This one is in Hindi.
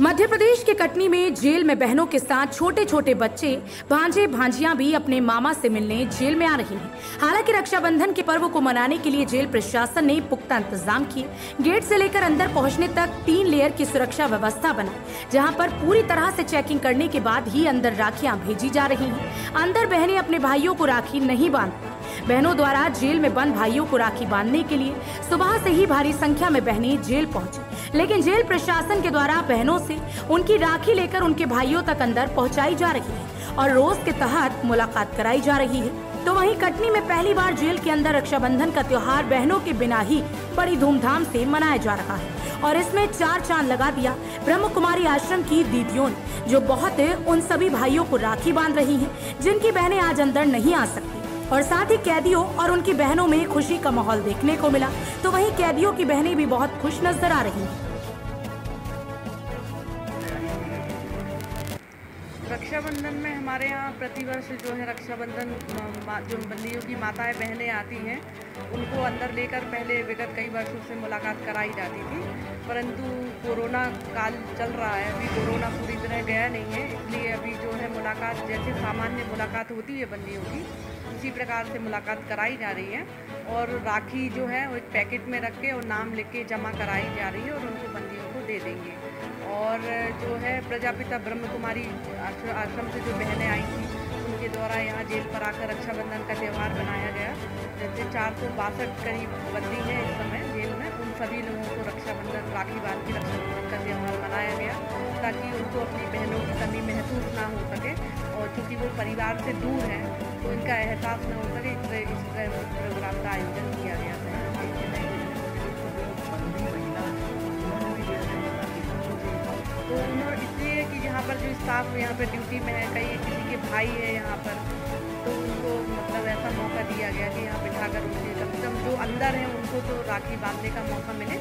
मध्य प्रदेश के कटनी में जेल में बहनों के साथ छोटे छोटे बच्चे, भांजे भांजियाँ भी अपने मामा से मिलने जेल में आ रही हैं। हालाँकि रक्षाबंधन के पर्व को मनाने के लिए जेल प्रशासन ने पुख्ता इंतज़ाम किए। गेट से लेकर अंदर पहुँचने तक तीन लेयर की सुरक्षा व्यवस्था बनाई, जहाँ पर पूरी तरह से चेकिंग करने के बाद ही अंदर राखियाँ भेजी जा रही हैं। अंदर बहने अपने भाइयों को राखी नहीं बांधती बहनों द्वारा जेल में बंद भाइयों को राखी बांधने के लिए सुबह से ही भारी संख्या में बहनें जेल पहुँची। लेकिन जेल प्रशासन के द्वारा बहनों से उनकी राखी लेकर उनके भाइयों तक अंदर पहुंचाई जा रही है और रोज के तहत मुलाकात कराई जा रही है। तो वहीं कटनी में पहली बार जेल के अंदर रक्षाबंधन का त्योहार बहनों के बिना ही बड़ी धूमधाम से मनाया जा रहा है। और इसमें चार चाँद लगा दिया ब्रह्म कुमारी आश्रम की दीदियों ने, जो बहुत उन सभी भाइयों को राखी बाँध रही हैं, जिनकी बहनें आज अंदर नहीं आ सकती। और साथ ही कैदियों और उनकी बहनों में खुशी का माहौल देखने को मिला। तो वहीं कैदियों की बहनें भी बहुत खुश नज़र आ रही रक्षाबंधन में हमारे यहाँ प्रतिवर्ष जो है रक्षाबंधन जो बंदियों की माताएँ, बहनें आती हैं, उनको अंदर लेकर पहले विगत कई वर्षों से मुलाकात कराई जाती थी। परंतु कोरोना काल चल रहा है, अभी कोरोना पूरी तरह गया नहीं है, इसलिए अभी जो है मुलाकात, जैसे सामान्य मुलाकात होती है बंदियों की उसी प्रकार से मुलाकात कराई जा रही है और राखी जो है वो एक पैकेट में रख के और नाम लिख के जमा कराई जा रही है और उनको बंदियों को दे देंगे। और जो है प्रजापिता ब्रह्म कुमारी आश्रम से जो बहनें आई थी, उनके द्वारा यहाँ जेल पर आकर रक्षाबंधन का त्यौहार बनाया गया। जैसे चार सौ बासठ करीब बंदी हैं इस समय। सभी लोगों को रक्षाबंधन, राखी बाँध के रक्षाबंधन का त्यौहार मनाया गया, ताकि उनको अपनी बहनों की कमी महसूस ना हो सके और चूँकि वो परिवार से दूर हैं तो इनका एहसास न हो सके इस प्रोग्राम का आयोजन किया गया था तो उन्होंने इसलिए कि यहाँ पर जो स्टाफ यहाँ पर ड्यूटी में है, कई किसी के भाई है यहाँ पर तो उनको मतलब ऐसा मौका दिया गया कि यहाँ बिठाकर उनके अंदर हैं उनको तो राखी बांधने का मौका मिले